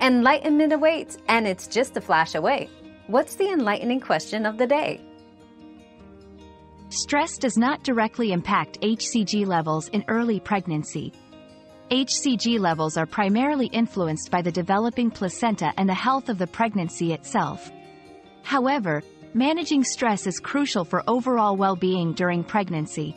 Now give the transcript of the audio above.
Enlightenment awaits, and it's just a flash away. What's the enlightening question of the day? Stress does not directly impact HCG levels in early pregnancy. HCG levels are primarily influenced by the developing placenta and the health of the pregnancy itself. However, managing stress is crucial for overall well-being during pregnancy.